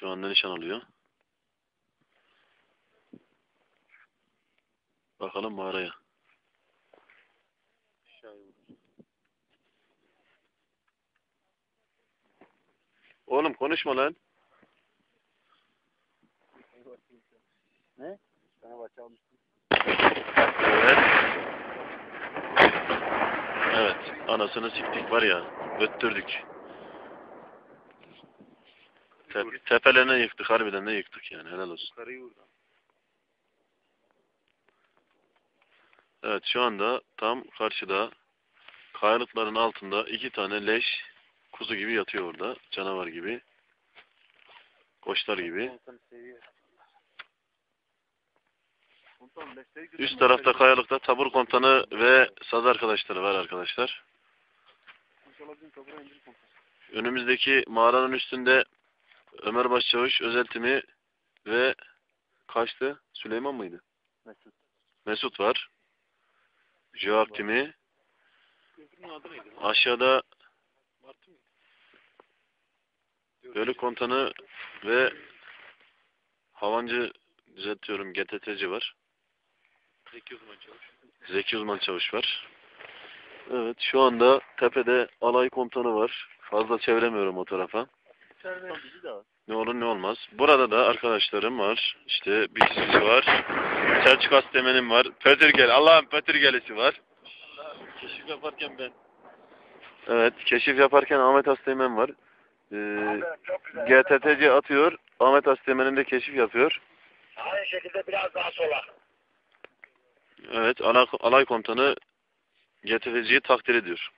Şu anda nişan alıyor. Bakalım mağaraya. Oğlum konuşma lan. Ne? Fenerbahçe almıştım. Evet. Evet. Anasını siktik var ya. Öttürdük. Te tepelerine yıktık. Harbiden de yıktık yani. Helal olsun. Evet şu anda tam karşıda kayalıkların altında iki tane leş kuzu gibi yatıyor orada. Canavar gibi. Koçlar gibi. Üst tarafta kayalıkta tabur komutanı ve saz arkadaşları var arkadaşlar. Önümüzdeki mağaranın üstünde Ömer Başçavuş, özel timi ve kaçtı? Süleyman mıydı? Mesut. Mesut var. Joak timi. Köprünün adı neydi? lan? Aşağıda Martı mıydı? bölük komutanı ve havancı düzeltiyorum GTT'ci var. Zeki uzman çavuş. Zeki Uzman Çavuş var. Evet şu anda tepede alay komutanı var. Fazla çeviremiyorum o tarafa. Ne olur ne olmaz. Burada da arkadaşlarım var. İşte bir kişisi var. Selçuk Astemen'im var. Petirgel. Allah'ın Petirgel'isi var. Keşif yaparken ben. Evet. Keşif yaparken Ahmet Astemen var. Ee, GTTC atıyor. Ahmet Astemen'in de keşif yapıyor. Aynı şekilde biraz daha sola. Evet. Alay, alay komutanı GTTC'yi takdir ediyor.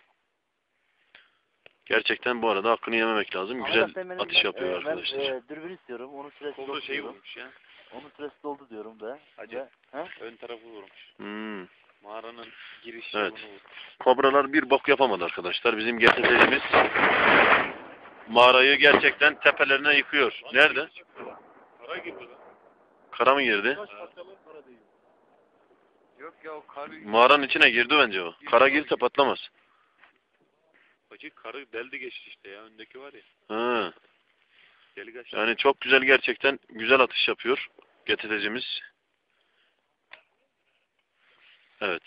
Gerçekten bu arada hakkını yememek lazım. Güzel atış yapıyor arkadaşlar. Ben e, dürbün istiyorum. Onun süresi Kolda doldu şey diyorum. vurmuş ya. Onun süresi doldu diyorum be. Hacı. Ve? Ön tarafı vurmuş. Hmm. Mağaranın giriş Evet. yolunu vurmuş. Kobralar bir bok yapamadı arkadaşlar. Bizim GTT'cimiz mağarayı gerçekten tepelerine yıkıyor. Nerede? Kara girdi lan. Kara mı girdi? Yok ya o kar... Mağaranın içine girdi bence o. Kara girse patlamaz. Hacı karı deldi geçti işte ya. Öndeki var ya. Ha. Delik aşağı. Yani çok güzel gerçekten güzel atış yapıyor GTT'cimiz. Evet.